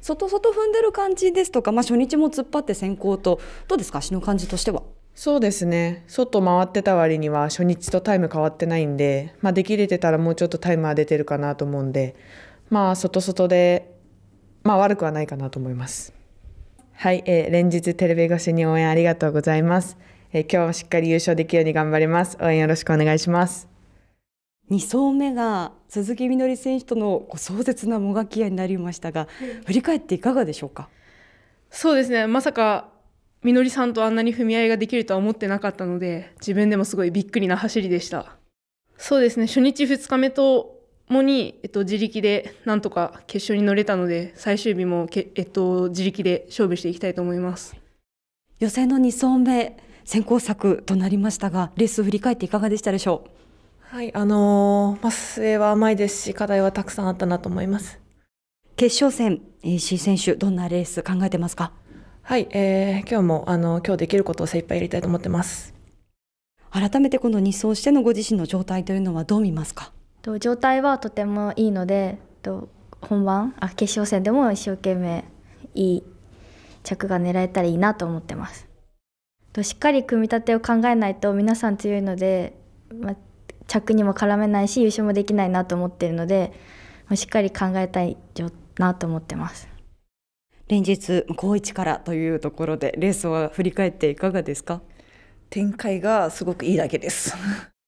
外外踏んでる感じですとか、まあ、初日も突っ張って先行とどうですか？足の感じとしては。そうですね。外回ってた割には初日とタイム変わってないんで、まあ、できれてたらもうちょっとタイムは出てるかなと思うんでまあ外外で、まあ、悪くはないかなと思います。はい、えー、連日テレビ越しに応援ありがとうございます、えー、今日もしっかり優勝できるように頑張ります。応援よろしくお願いします。2走目が鈴木みのり選手との壮絶なもがき合いになりましたが、振り返っていかがでしょうか？そうですね。まさかみのりさんとあんなに踏み合いができるとは思ってなかったので自分でもすごいびっくりな走りでした。そうですね。初日2日目ともに、えっと、自力でなんとか決勝に乗れたので最終日もけ、えっと、自力で勝負していきたいと思います。予選の2走目先行策となりましたがレースを振り返っていかがでしたでしょう？はい、あのー、まあ、末は甘いですし、課題はたくさんあったなと思います。決勝戦、石井選手、どんなレース考えてますか？はい、えー、今日もあの今日できることを精一杯やりたいと思ってます。改めてこの2走してのご自身の状態というのはどう見ますか？と状態はとてもいいので、と本番あ決勝戦でも一生懸命いい着が狙えたらいいなと思ってます。としっかり組み立てを考えないと皆さん強いので、まあ着にも絡めないし優勝もできないなと思っているのでしっかり考えたいなと思ってます。連日高一からというところでレースは振り返っていかがですか？展開がすごくいいだけです。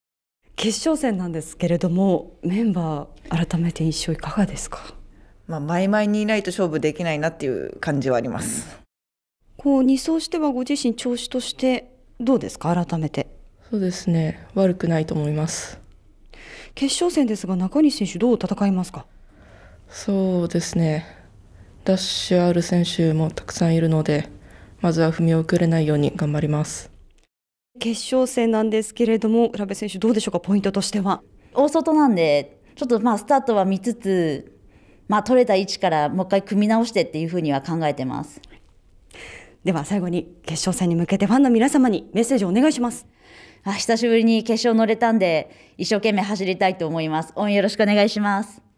決勝戦なんですけれどもメンバー改めて印象いかがですか？まあ前々にいないと勝負できないなっていう感じはあります。こう2走してはご自身調子としてどうですか？改めてそうですね。悪くないと思います。決勝戦ですが中西選手どう戦いますか？そうですね。ダッシュある選手もたくさんいるのでまずは踏み遅れないように頑張ります。決勝戦なんですけれども浦部選手どうでしょうか？ポイントとしては。大外なんでちょっとまあスタートは見つつまあ取れた位置からもう一回組み直してっていうふうには考えてます。では最後に決勝戦に向けてファンの皆様にメッセージをお願いしますあ久しぶりに決勝乗れたんで、一生懸命走りたいと思います。応援よろしくお願いします。